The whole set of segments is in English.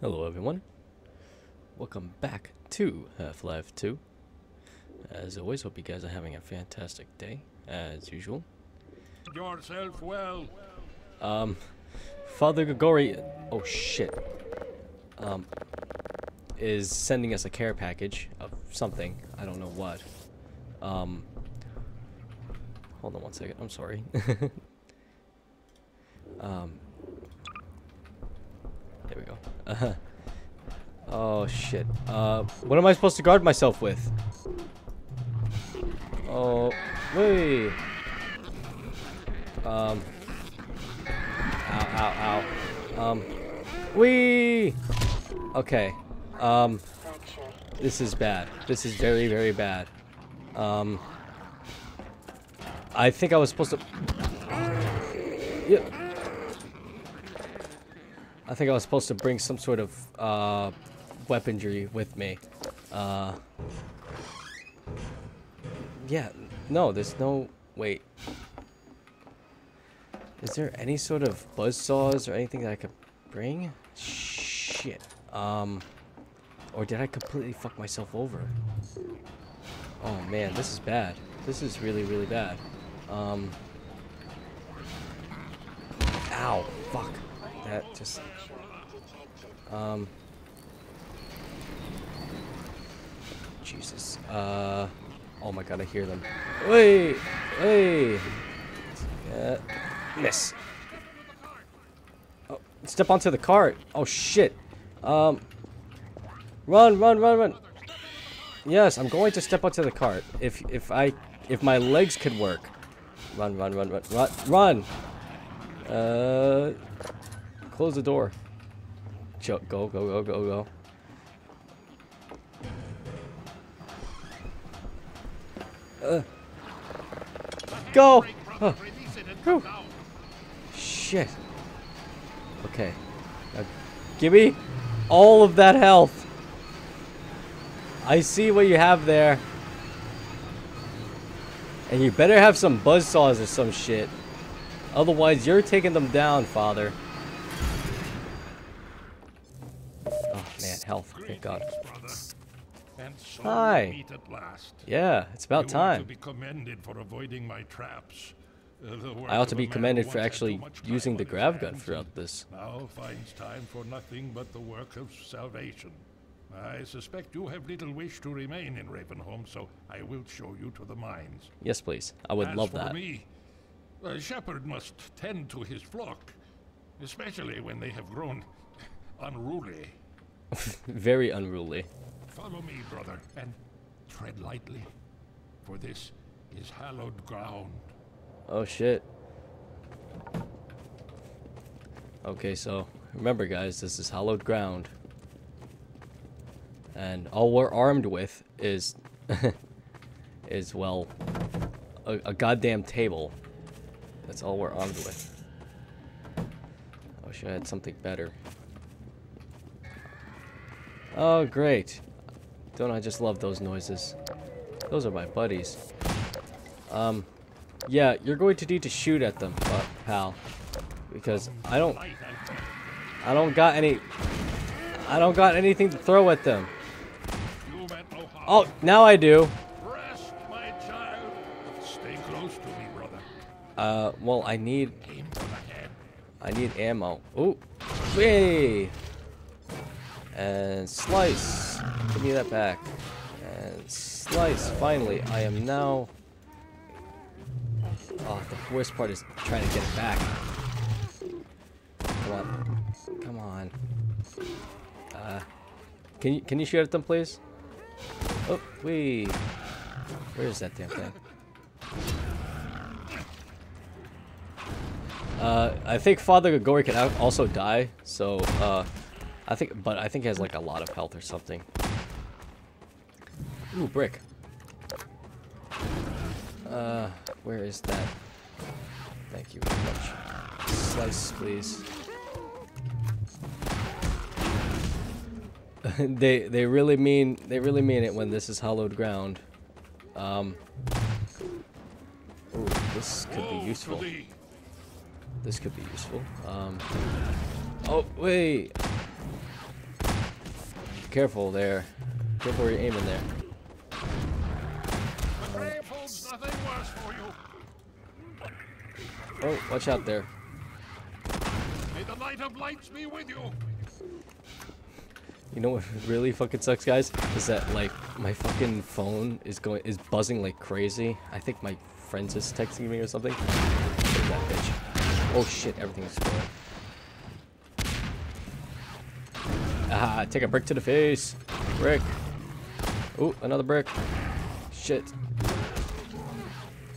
Hello everyone. Welcome back to Half-Life 2. As always, hope you guys are having a fantastic day, as usual. yourself well. Um, Father Grigori, oh shit, um, is sending us a care package of something. I don't know what. Um, hold on one second. I'm sorry. um, there we go. Oh shit. Uh, what am I supposed to guard myself with? Oh, wait. Um. Ow, ow, ow. Um. Wee! Okay. Um. This is bad. This is very, very bad. Um. I think I was supposed to. Yeah. I think I was supposed to bring some sort of uh, weaponry with me. Uh. Yeah. No, there's no. Wait. Is there any sort of buzz saws or anything that I could bring? Shit. Um, or did I completely fuck myself over? Oh man, this is bad. This is really, really bad. Um, ow, fuck. That just, um, Jesus. Uh, oh my god, I hear them. Wait, wait. Yeah. Miss. Oh, step onto the cart. Oh shit. Um. Run, run, run, run. Yes, I'm going to step onto the cart. If if I if my legs could work. Run, run, run, run, run, run. Uh. Close the door. Go, go, go, go, go, go. Uh. Go. Whew. Shit. Okay. Give me all of that health. I see what you have there. And you better have some buzzsaws or some shit. Otherwise, you're taking them down, father. Health. Thank God. And so Hi. we meet at last. Yeah, it's about you time. be commended for avoiding my traps. Uh, I ought to be commended for actually too much time using the grav gun throughout this. Now finds time for nothing but the work of salvation. I suspect you have little wish to remain in Ravenholm, so I will show you to the mines. Yes, please. I would As love for that. me, a shepherd must tend to his flock, especially when they have grown unruly. Very unruly. Follow me, brother, and tread lightly, for this is hallowed ground. Oh shit. Okay, so remember guys, this is hallowed ground. And all we're armed with is is well a, a goddamn table. That's all we're armed with. I wish I had something better. Oh great. Don't I just love those noises? Those are my buddies. Um yeah, you're going to need to shoot at them, pa- pal. Because I don't I don't got any I don't got anything to throw at them. you meant no harm. Oh, now I do. Rest, my child. Stay close to me, brother. Uh well, I need Aim for the head. I need ammo. Ooh. Hey. And slice. Give me that back. And slice. Finally, I am now Oh, the worst part is trying to get it back. Come on. Come on. Uh, can you can you shoot at them, please? Oh, wee. Where is that damn thing? Uh, I think Father Grigori can also die, so uh, I think, but I think he has like a lot of health or something. Ooh, brick. Uh, where is that? Thank you very much. Slice, please. they they really mean they really mean it when this is hollowed ground. Um. Ooh, this could be useful. This could be useful. Um. Oh wait. Careful there. Careful where you're aiming there. The grave holds nothing worse for you. Oh, watch out there. May the light of lights be with you. You know what really fucking sucks, guys? Is that like my fucking phone is going is buzzing like crazy. I think my friend's just texting me or something. Take that bitch. Oh shit, Everything's is take a brick to the face. Brick. Ooh, another brick. Shit.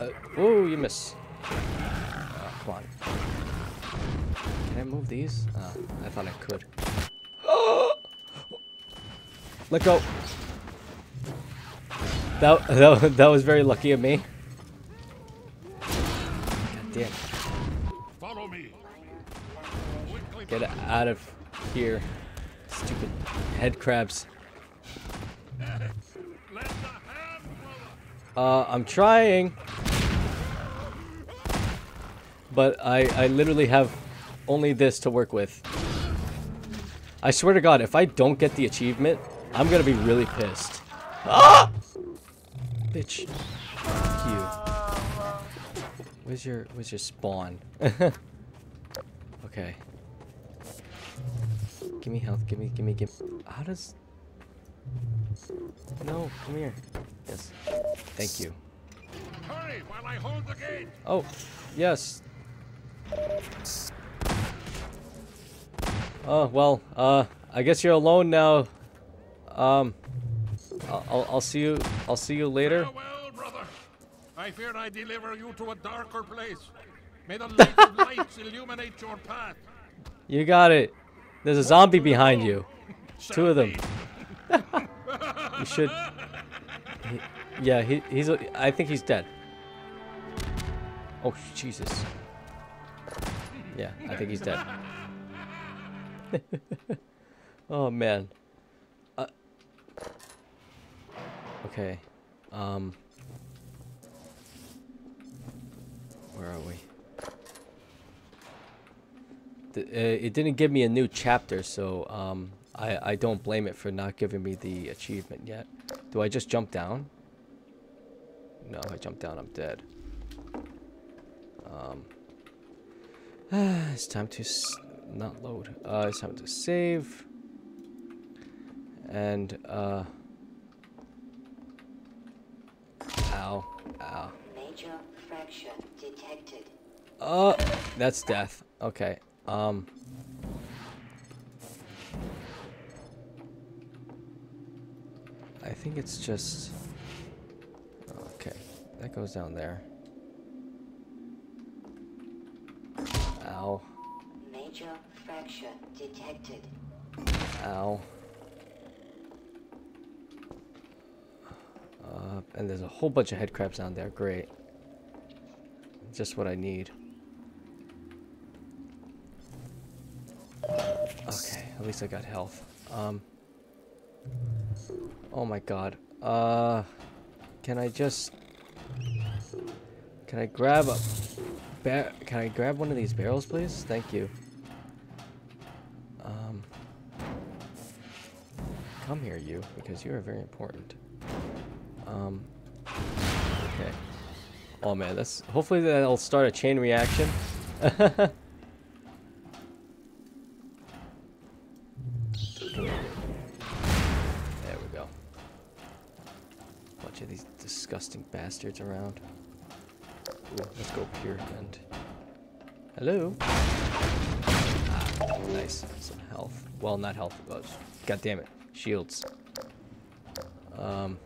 Uh, ooh, you miss. Ah, come on. Can I move these? Uh, I thought I could. Let go. That, that, that was very lucky of me. God damn. Follow me. Get out of here. Stupid head crabs. Uh, I'm trying. But I, I literally have only this to work with. I swear to God, if I don't get the achievement, I'm gonna be really pissed. Ah! Bitch. Fuck you. Where's your, where's your spawn? okay. Give me health, give me, give me, give me. How does... No, come here. Yes. Thank you. Hurry while I hold the gate. Oh, yes. Oh, well, uh, I guess you're alone now. Um, I'll, I'll, I'll see you, I'll see you later. Farewell, brother. I fear I deliver you to a darker place. May the light of lights illuminate your path. You got it. There's a zombie behind you. Two of them. You should. he- yeah, he, he's. I think he's dead. Oh Jesus. Yeah, I think he's dead. oh man. Uh, okay. Um. Where are we? Uh, it didn't give me a new chapter, so um, I I don't blame it for not giving me the achievement yet. Do I just jump down? No, I jump down, I'm dead. Um, it's time to s- not load. Uh, it's time to save. And uh, ow, ow. Major fracture detected. Uh, that's death. Okay. Um. I think it's just. Okay, that goes down there. Ow. Major fracture detected. Ow. Uh, and there's a whole bunch of head crabs down there. Great. Just what I need. Okay, at least I got health. Um. Oh my god. Uh. Can I just. Can I grab a. Can I grab one of these barrels, please? Thank you. Um. Come here, you, because you are very important. Um. Okay. Oh man, that's hopefully that'll start a chain reaction. Bunch of these disgusting bastards around. Ooh, let's go up here and. Hello. Ah, nice. Some health. Well, not health. But God damn it. Shields. Um.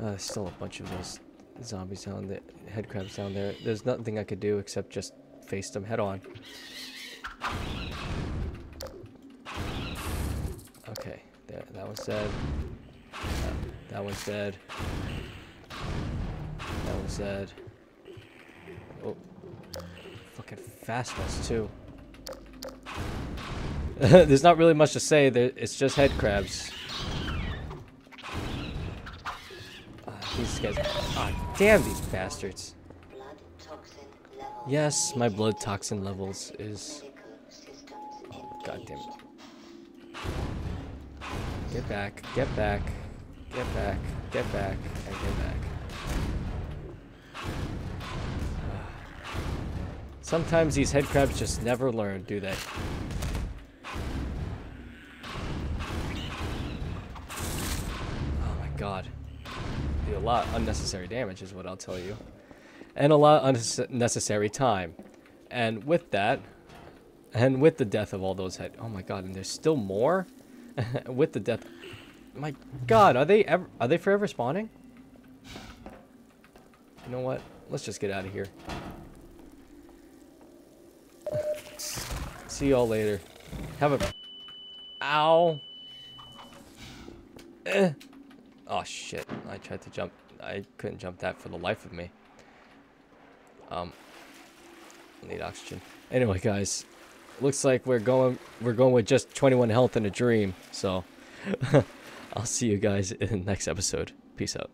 Uh, still a bunch of those zombies down there, head crabs down there. There's nothing I could do except just face them head on. Okay, there, that was dead. That, that one's dead. That one's dead. Oh, fucking fast ones too. There's not really much to say. It's just head crabs. Ah, these guys. Ah, damn these bastards. Yes, my blood toxin levels is. Oh, God damn it. Get back. Get back. Get back. And get back. Sometimes these head crabs just never learn, do they? Oh my god. Do a lot unnecessary damage is what I'll tell you. And a lot unnecessary time. And with that, and with the death of all those head oh my god, and there's still more? with the death my god, are they ever are they forever spawning? You know what? Let's just get out of here. See y'all later. Have a Ow. Eh. Oh shit. I tried to jump. I couldn't jump that for the life of me. Um need oxygen. Anyway, guys, looks like we're going we're going with just 21 health in a dream. So I'll see you guys in the next episode. Peace out.